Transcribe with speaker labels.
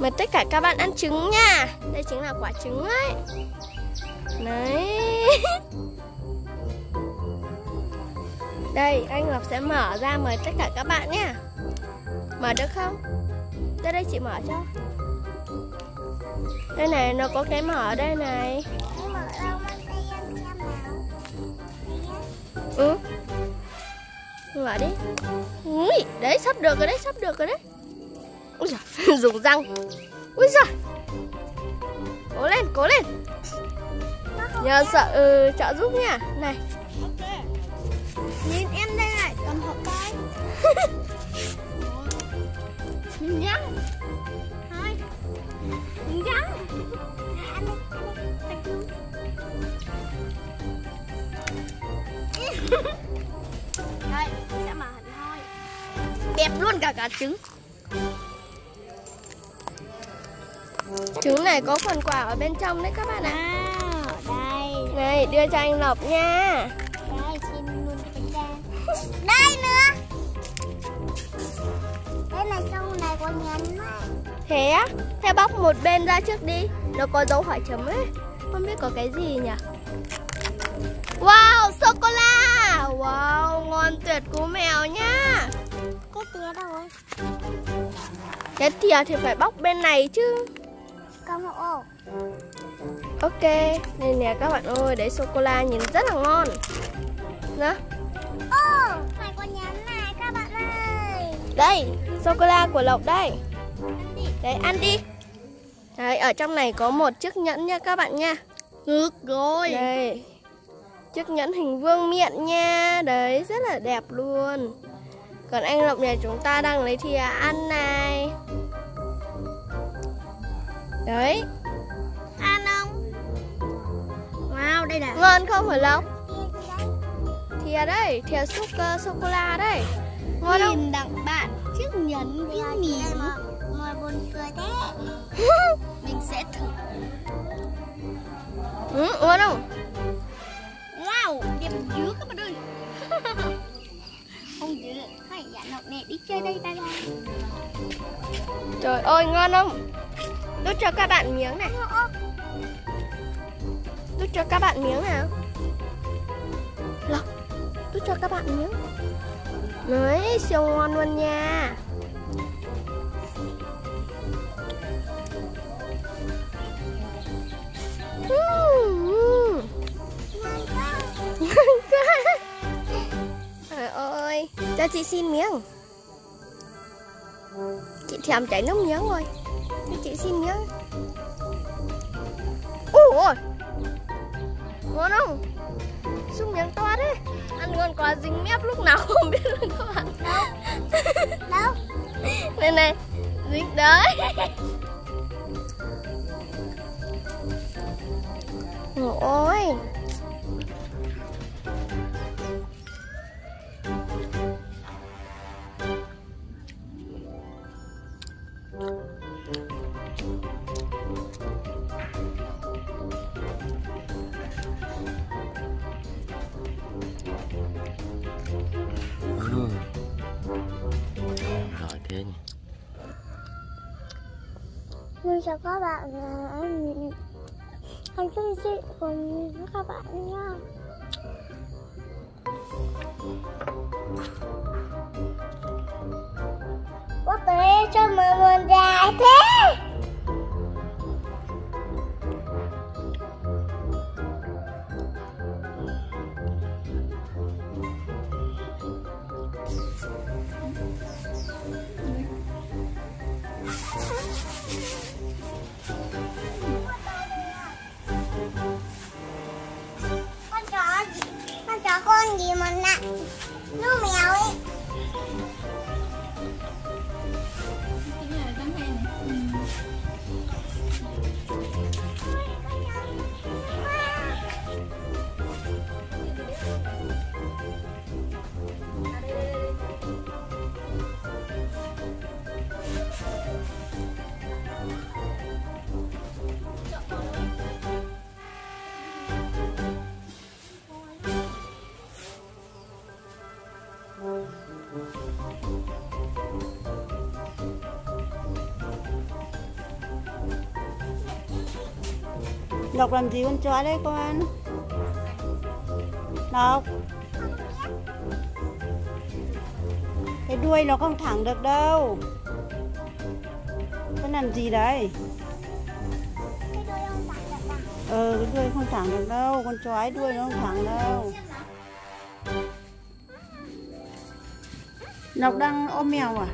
Speaker 1: Mời tất cả các bạn ăn trứng nha. Đây chính là quả trứng ấy. Đấy. Đây anh Lộc sẽ mở ra mời tất cả các bạn nha Mở được không? Ra đây chị mở cho. Đây này nó có cái mở ở đây này. Ừ vào đi. Ui, đấy sắp được rồi đấy, sắp được rồi đấy. Ui giời, dùng răng. Ui giời. Cố lên, cố lên. Nhờ sợ ừ, trợ giúp nha. Này.
Speaker 2: Nhìn em đây này, cầm hộp tay Nhá.
Speaker 1: Đẹp luôn cả cả trứng. Trứng này có phần quả ở bên trong đấy các bạn ạ.
Speaker 2: Wow, đây.
Speaker 1: Này đưa cho anh Lộc nha.
Speaker 2: Đây, xin luôn Đây nữa. Đây là trong này có này
Speaker 1: Thế á? Thế bóc một bên ra trước đi. Nó có dấu hỏi chấm ấy. Không biết có cái gì nhỉ? Wow sô-cô-la Wow ngon tuyệt cú mèo nha
Speaker 2: Cái tía đâu rồi
Speaker 1: Cái thìa thì phải bóc bên này chứ.
Speaker 2: Cầm hộ
Speaker 1: Ok Đây nè các bạn ơi Đấy sô-cô-la nhìn rất là ngon. Đó
Speaker 2: Ô, phải có nhấn này các bạn ơi.
Speaker 1: Đây sô-cô-la của Lộc đây.
Speaker 2: Ăn đi.
Speaker 1: Đấy ăn đi. Đấy ở trong này có một chiếc nhẫn nha các bạn nha.
Speaker 2: Ngược rồi.
Speaker 1: Đây. Chiếc nhẫn hình vương miện nha. Đấy rất là đẹp luôn Còn anh Lộc nhà chúng ta đang lấy thìa ăn này Đấy
Speaker 2: Ăn không? Wow, đây là
Speaker 1: Ngon không hả Lộc? Thìa đây Thìa súp uh, sô-cô-la đây Ngon không?
Speaker 2: Nhìn đặng bạn chiếc nhẫn viên mì Mà buồn cười thế Mình sẽ thử
Speaker 1: ừ, Ngon không?
Speaker 2: Nọc nè đi chơi đây ta ơi
Speaker 1: Trời ơi ngon không? Đút cho các bạn miếng này. Đút cho các bạn miếng nào. Lộc Đút cho các bạn miếng. Đấy siêu ngon luôn nha Cho chị xin miếng. Chị thèm chảy nước miếng rồi. Cho chị xin miếng. Ủa Ngon không? Xúc miếng to thế. Ăn ngon quá dính mép lúc nào không biết luôn các bạn.
Speaker 2: Đâu?
Speaker 1: Này này Dính đấy
Speaker 2: Mình chào các bạn Anh Anh chung chị cùng với các bạn nha. Quốc tế chào mừng.
Speaker 3: Ngọc làm gì con chó đấy con? Ngọc Cái đuôi nó không thẳng được đâu. Con làm gì đấy?
Speaker 2: Cái
Speaker 3: Ờ cái đuôi không thẳng được đâu. Con chó ấy, đuôi nó không thẳng đâu. Ngọc đang ôm mèo à?